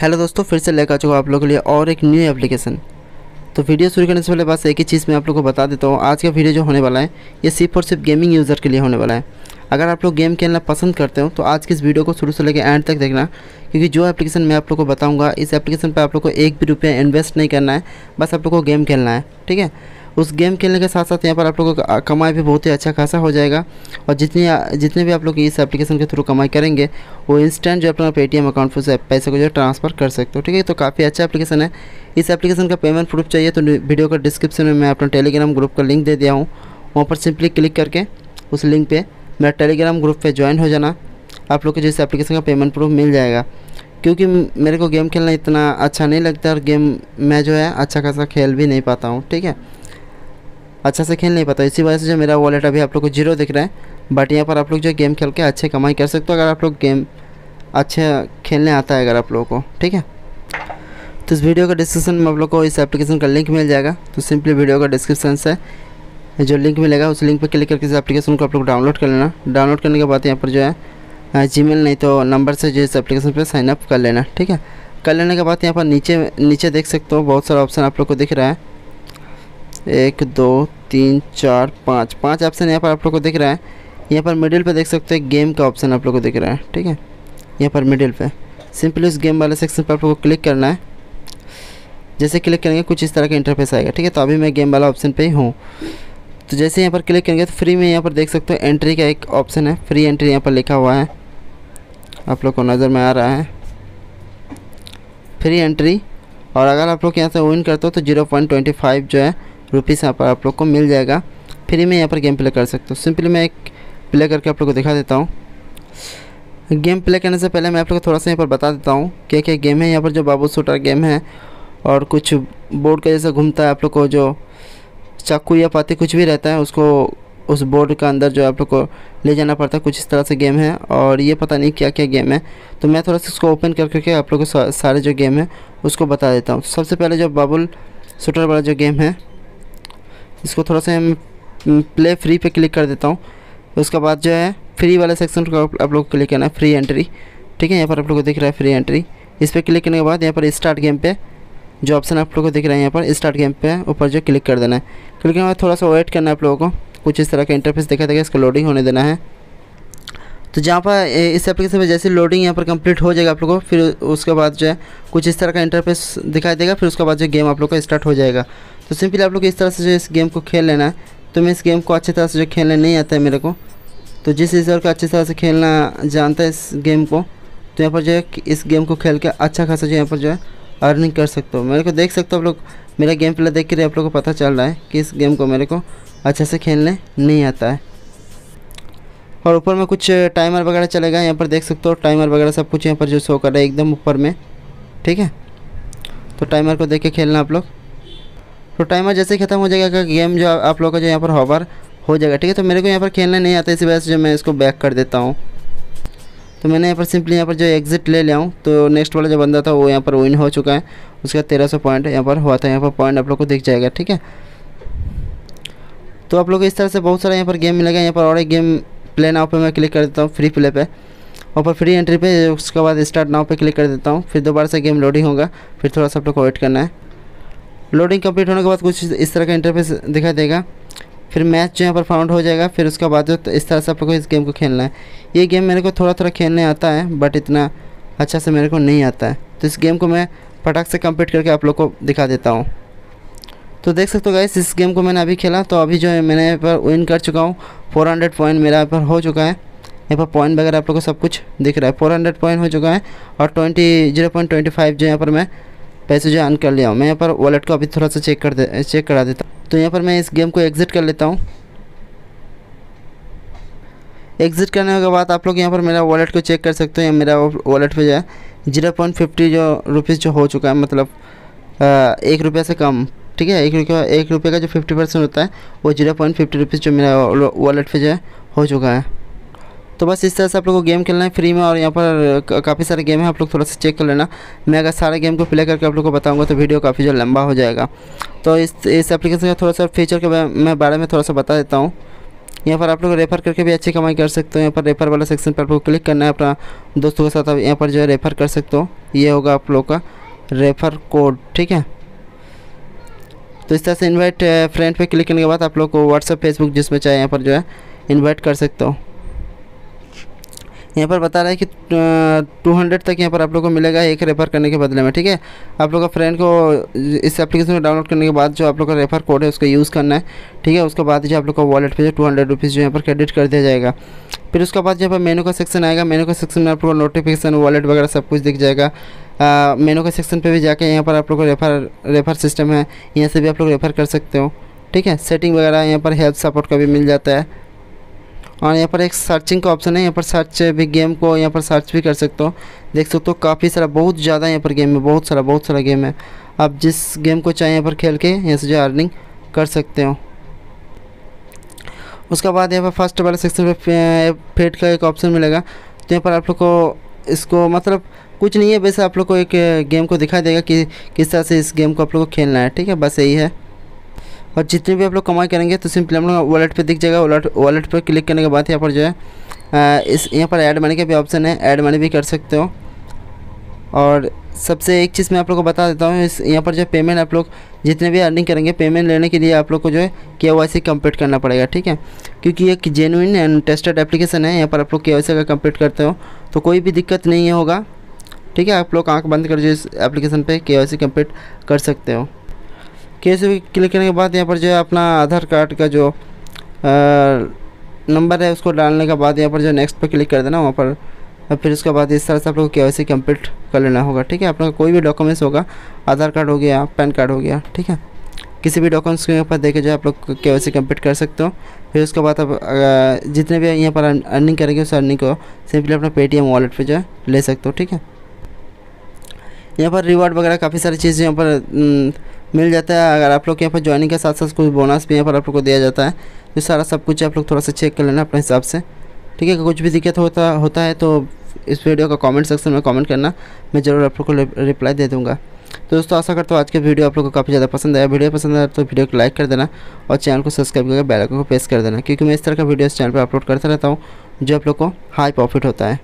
Hello दोस्तों, फिर से लेकर आ चुका आप लोगों के लिए और एक न्यू एप्लीकेशन तो वीडियो शुरू करने से पहले बस एक ही चीज़ मैं आप लोगों को बता देता हूँ। आज का वीडियो जो होने वाला है, ये सिर्फ़ और सिर्फ़ गेमिंग यूज़र के लिए होने वाला है। अगर आप लोग गेम खेलना पसंद करते हो तो आज की इस वीडियो को शुरू से लेकर एंड तक देखना, क्योंकि जो एप्लीकेशन मैं आप लोग को बताऊँगा, इस एप्लीकेशन पर आप लोग को एक भी रुपया इन्वेस्ट नहीं करना है, बस आप लोग को गेम खेलना है, ठीक है? उस गेम खेलने के साथ साथ यहाँ पर आप लोगों का कमाई भी बहुत ही अच्छा खासा हो जाएगा। और जितनी जितने भी आप लोग इस एप्लीकेशन के थ्रू कमाई करेंगे, वो इंस्टेंट जो अपना पेटीएम अकाउंट से पैसे को जो ट्रांसफ़र कर सकते हो, ठीक है? तो काफ़ी अच्छा एप्लीकेशन है। इस एप्लीकेशन का पेमेंट प्रूफ चाहिए तो वीडियो का डिस्क्रिप्शन में मैं अपना टेलीग्राम ग्रुप का लिंक दे दिया हूँ। वहाँ पर सिंपली क्लिक करके उस लिंक पर मेरा टेलीग्राम ग्रुप पर ज्वाइन हो जाना। आप लोग को जिस एप्लीकेशन का पेमेंट प्रूफ मिल जाएगा। क्योंकि मेरे को गेम खेलना इतना अच्छा नहीं लगता और गेम मैं जो है अच्छा खासा खेल भी नहीं पाता हूँ, ठीक है? अच्छा से खेल नहीं पाता। इसी वजह से जो मेरा वॉलेट अभी आप लोग को ज़ीरो दिख रहा है बट यहाँ पर आप लोग जो गेम खेल के अच्छे कमाई कर सकते हो अगर आप लोग गेम अच्छे खेलने आता है अगर आप लोगों को। ठीक है? तो इस वीडियो का डिस्क्रिप्शन में आप लोग को इस एप्लीकेशन का लिंक मिल जाएगा। तो सिंपली वीडियो का डिस्क्रिप्शन से जो लिंक मिलेगा, उस लिंक पर क्लिक करके इस एप्लीकेशन को आप लोग डाउनलोड कर लेना। डाउनलोड करने के बाद यहाँ पर जो है जी नहीं तो नंबर से जो इस एप्लीकेशन पर साइनअप कर लेना। ठीक है? कर लेने के बाद यहाँ पर नीचे नीचे देख सकते हो, बहुत सारा ऑप्शन आप लोग को दिख रहा है। एक, दो, तीन, चार, पाँच। पाँच ऑप्शन यहाँ पर आप लोग को दिख रहा है। यहाँ पर मिडिल पे देख सकते हैं गेम का ऑप्शन आप लोग को दिख रहा है, ठीक है? यहाँ पर मिडिल पे। सिंपली उस गेम वाले सेक्शन पर आप लोग को क्लिक करना है। जैसे क्लिक करेंगे, कुछ इस तरह का इंटरफेस आएगा, ठीक है? तो अभी मैं गेम वाला ऑप्शन पे ही हूँ। तो जैसे यहाँ पर क्लिक करेंगे तो फ्री में यहाँ पर देख सकते हो एंट्री का एक ऑप्शन है। फ्री एंट्री यहाँ पर लिखा हुआ है। आप लोग को नज़र में आ रहा है। फ्री एंट्री और अगर आप लोग यहाँ से विन करते हो तो ज़ीरो पॉइंट ट्वेंटी फाइव जो है रुपीज़ यहाँ पर आप लोग को मिल जाएगा। फ्री में यहाँ पर गेम प्ले कर सकते हो। सिंपली मैं एक प्ले करके आप लोग को दिखा देता हूँ। गेम प्ले करने से पहले मैं आप लोग को थोड़ा सा यहाँ पर बता देता हूँ क्या क्या गेम है। यहाँ पर जो बाबू शूटर गेम है और कुछ बोर्ड का जैसा घूमता है आप लोग को, जो चाकू या पाती कुछ भी रहता है, उसको उस बोर्ड का अंदर जो आप लोग को ले जाना पड़ता है। कुछ इस तरह से गेम है और ये पता नहीं क्या क्या गेम है। तो मैं थोड़ा सा इसको ओपन कर करके आप लोग को सारे जो गेम है उसको बता देता हूँ। सबसे पहले जो बाबुल शूटर वाला जो गेम है इसको थोड़ा सा प्ले फ्री पे क्लिक कर देता हूँ। उसके बाद जो है फ्री वाले सेक्शन को आप लोग को क्लिक करना है फ्री एंट्री ठीक है, यहाँ पर आप लोग को दिख रहा है फ्री एंट्री इस पर क्लिक करने के बाद यहाँ पर स्टार्ट गेम पे जो ऑप्शन आप लोग को दिख रहा है यहाँ पर स्टार्ट गेम पे ऊपर जो क्लिक कर देना है। क्लिक करने के बाद थोड़ा सा वेट करना है आप लोगों को। कुछ इस तरह का इंटरफेस दिखा देगा इसको लोडिंग होने देना है। तो जहाँ पर इस एप्लीकेशन में जैसे लोडिंग यहाँ पर कंप्लीट हो जाएगा आप लोगों को, फिर उसके बाद जो है, कुछ इस तरह का इंटरफेस दिखाई देगा, फिर उसके बाद जो गेम आप लोग का स्टार्ट हो जाएगा। तो सिंपली आप लोग इस तरह से जो इस गेम को खेल लेना है। तो मैं इस गेम को अच्छी तरह से जो खेलने नहीं आता है मेरे को तो जिस यूज़र को अच्छी तरह से खेलना जानता है इस गेम को तो यहाँ पर जो है इस गेम को खेल के अच्छा खासा जो यहाँ पर जो है अर्निंग कर सकते हो। मेरे को देख सकते हो आप लोग, मेरा गेम प्ले देख कर आप लोग को पता चल रहा है कि इस गेम को मेरे को अच्छे से खेलने नहीं आता है। और ऊपर में कुछ टाइमर वगैरह चलेगा यहाँ पर देख सकते हो टाइमर वगैरह सब कुछ यहाँ पर जो शो कर रहा है एकदम ऊपर में, ठीक है? तो टाइमर को देख के खेलना आप लोग। तो टाइमर जैसे ही ख़त्म हो जाएगा गेम जो आप लोग का जो यहाँ पर होवर हो जाएगा, ठीक है? तो मेरे को यहाँ पर खेलना नहीं आता, इसी वजह से जो मैं इसको बैक कर देता हूँ। तो मैंने यहाँ पर सिंपली यहाँ पर जो एग्जिट ले लिया हूँ तो नेक्स्ट वाला जो बंदा था, वो यहाँ पर विन हो चुका है। उसका तेरह सौ पॉइंट यहाँ पर हुआ था, यहाँ पर पॉइंट आप लोग को दिख जाएगा, ठीक है? तो आप लोग इस तरह से बहुत सारा यहाँ पर गेम मिलेगा, यहाँ पर और एक गेम प्ले नाव पर मैं क्लिक कर देता हूँ फ्री प्ले पर और पर फ्री एंट्री पे उसके बाद स्टार्ट नाव पे क्लिक कर देता हूँ, फिर दोबारा से गेम लोडिंग होगा, फिर थोड़ा सा आप लोग को वेट करना है। लोडिंग कंप्लीट होने के बाद कुछ इस तरह का इंटरफेस दिखाई देगा। फिर मैच जो यहाँ पर फाउंड हो जाएगा, फिर उसके बाद जो इस तरह से आप लोग को इस गेम को खेलना है। ये गेम मेरे को थोड़ा थोड़ा खेलने आता है बट इतना अच्छा से मेरे को नहीं आता है। तो इस गेम को मैं फटाक से कंप्लीट करके आप लोग को दिखा देता हूँ। तो देख सकते हो गाइस इस गेम को मैंने अभी खेला तो अभी जो है मैंने यहाँ पर विन कर चुका हूँ। 400 पॉइंट मेरा यहाँ पर हो चुका है। यहाँ पर पॉइंट वगैरह आप लोग को सब कुछ दिख रहा है। 400 पॉइंट हो चुका है और 20 ज़ीरो पॉइंट ट्वेंटी फाइव जो यहाँ पर मैं पैसे जो अर्न कर लिया हूँ। मैं यहाँ पर वॉलेट को अभी थोड़ा सा चेक कर दे चेक करा देता हूँ। तो यहाँ पर मैं इस गेम को एग्ज़िट कर लेता हूँ। एग्ज़िट करने के बाद आप लोग यहाँ पर मेरा वॉलेट को चेक कर सकते हो। या मेरा वॉलेट पे जो है ज़ीरो पॉइंट फिफ्टी जो रुपीज़ जो हो चुका है मतलब एक रुपये से कम, ठीक है? एक रुपये एक रुपये का जो फिफ्टी परसेंट होता है, वो ज़ीरो पॉइंट फिफ्टी रुपीज़ जो मेरा वॉलेट पे जो है हो चुका है। तो बस इस तरह से आप लोग को गेम खेलना है फ्री में और यहाँ पर काफ़ी सारे गेम है, आप लोग थोड़ा सा चेक कर लेना। मैं अगर सारे गेम को प्ले करके आप लोग को बताऊँगा तो वीडियो काफ़ी जो लंबा हो जाएगा। तो इस इस एप्लीकेशन का थोड़ा सा फीचर के मैं बारे में थोड़ा सा बता देता हूँ। यहाँ पर आप लोग रेफ़र करके भी अच्छी कमाई कर सकते हो। यहाँ पर रेफ़र वाला सेक्शन पर आपको क्लिक करना है अपना दोस्तों के साथ। आप यहाँ पर जो है रेफ़र कर सकते हो। ये होगा आप लोग का रेफ़र कोड ठीक है? तो इस तरह से इनवाइट फ्रेंड पे क्लिक करने के बाद आप लोग को व्हाट्सअप फेसबुक जिसमें चाहे यहाँ पर जो है इनवाइट कर सकते हो। यहाँ पर बता रहा है कि टू हंड्रेड तक यहाँ पर आप लोग को मिलेगा एक रेफ़र करने के बदले में, ठीक है? आप लोग का फ्रेंड को इस एप्लीकेशन को डाउनलोड करने के बाद जो आप लोग का रेफ़र कोड है, उसका यूज़ करना है, ठीक है? उसके बाद जो आप लोग का वॉलेट पे जो टू हंड्रेड रुपीज़ जो यहाँ पर क्रेडिट कर दिया जाएगा। फिर उसके बाद जब मेनू का सेक्शन आएगा मेनू का सेक्शन में आप लोग नोटिफिकेशन वॉलेट वगैरह सब कुछ दिख जाएगा। मेनू का सेक्शन पे भी जाके यहाँ पर आप लोग को रेफर रेफर सिस्टम है, यहाँ से भी आप लोग रेफ़र कर सकते हो, ठीक है? सेटिंग वगैरह यहाँ पर हेल्थ सपोर्ट का भी मिल जाता है। और यहाँ पर एक सर्चिंग का ऑप्शन है। यहाँ पर सर्च भी गेम को यहाँ पर सर्च भी कर सकते हो। देख सकते हो काफ़ी सारा, बहुत ज़्यादा यहाँ पर गेम है, बहुत सारा बहुत सारा गेम है। आप जिस गेम को चाहें यहाँ पर खेल के यहाँ से जो अर्निंग कर सकते हो। उसके बाद यहाँ पर फ़र्स्ट वाले सेक्शन पे फेड का एक ऑप्शन मिलेगा। तो यहाँ पर आप लोग को इसको मतलब कुछ नहीं है वैसे आप लोग को एक गेम को दिखा देगा कि किस तरह से इस गेम को आप लोग को खेलना है। ठीक है, बस यही है। और जितने भी आप लोग कमाई करेंगे तो सिंपली हम लोग वॉलेट पर दिख जाएगा। वॉलेट वॉलेट पर क्लिक करने के बाद यहाँ पर जो है इस यहाँ पर ऐड मनी का भी ऑप्शन है। ऐड मनी भी कर सकते हो। और सबसे एक चीज़ मैं आप लोग को बता देता हूँ, इस यहाँ पर जो पेमेंट आप लोग जितने भी अर्निंग करेंगे पेमेंट लेने के लिए आप लोग को जो है के वाई सी कंप्लीट करना पड़ेगा, ठीक है? क्योंकि एक जेनुइन एंड टेस्टेड एप्लीकेशन है। यहाँ पर आप लोग के वाई सी का कंप्लीट करते हो तो कोई भी दिक्कत नहीं होगा। ठीक है? आप लोग आँख बंद कर जो इस एप्लीकेशन पर के वाई सी कंप्लीट कर सकते हो। केस क्लिक करने के बाद यहाँ पर जो है अपना आधार कार्ड का जो नंबर है उसको डालने के बाद यहाँ पर जो नेक्स्ट पर क्लिक कर देना, वहाँ पर फिर उसके बाद इस तरह से आप लोग के वाई कंप्लीट कर लेना होगा, ठीक है? अपना कोई भी डॉक्यूमेंट्स होगा, आधार कार्ड हो गया, पैन कार्ड हो गया, ठीक है? किसी भी डॉक्यूमेंट्स के ऊपर देखे जो आप लोग के वाई कंप्लीट कर सकते हो। फिर उसके बाद आप जितने भी यहाँ पर अर्निंग करेंगे उस अर्निंग को सिंपली अपना पेटीएम वॉलेट पर जो है ले सकते हो, ठीक है? यहाँ पर रिवार्ड वगैरह काफ़ी सारी चीज़ें यहाँ पर मिल जाता है। अगर आप लोग यहाँ पर ज्वाइनिंग के साथ साथ कुछ बोनस भी यहाँ पर आप लोग को दिया जाता है तो सारा सब कुछ आप लोग थोड़ा सा चेक कर लेना अपने हिसाब से। ठीक है कुछ भी दिक्कत होता होता है तो इस वीडियो का कमेंट सेक्शन में कमेंट करना। मैं ज़रूर आप लोग को रिप्लाई दे दूँगा। तो दोस्तों, आशा करता हूँ आज के वीडियो आप लोग को काफ़ी ज़्यादा पसंद आया। वीडियो पसंद आया तो वीडियो को लाइक कर देना और चैनल को सब्सक्राइब करके बेल आइकन को प्रेस कर देना। क्योंकि मैं इस तरह का वीडियो इस चैनल पर अपलोड करता रहता हूँ, जो आप लोग को हाई प्रॉफिट होता है।